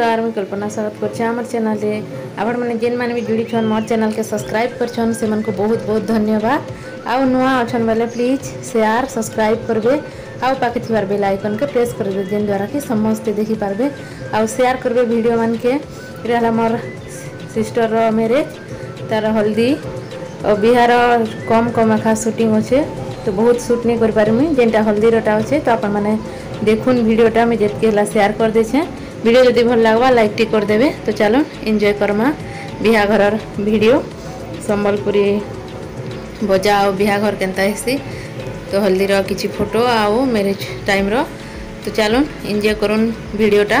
मुई कल्पना स्वागत करछे हमर चैनल रे आपण माने जेन माने भी जुड़ी छन, मोर चैनल के सब्सक्राइब से बहुत बहुत धन्यवाद। आउ नुआ अछन बोले प्लीज़ सेयार सब्सक्राइब करबे। आउ पाके थिबार बेल आइकन के प्रेस करबे, जेन द्वारा कि समस्त देखि पारबे। आउ शेयर करबे वीडियो मान के। मोर सिस्टर मैरिज तार हल्दी। और बिहार कम कम आखा शूटिंग अच्छे तो बहुत सुट नहीं कर पारे मुई जेनटा हल्दी रटा अच्छे तो आपण मैंने देखुन वीडियोटा मुझे जितके सेयार कर देछे ভিডিও যদি ভালো লাগবা লাইকটি করে দেবে তো চাল এনজয় করমা বিয়া ঘর ভিডিও। সম্বলপুরী ভজা আও বিহাঘর কেনতা হেসি তো হলদির কিছু ফটো আও ম্যারেজ টাইমর তো চালুন এনজয় করুন ভিডিওটা।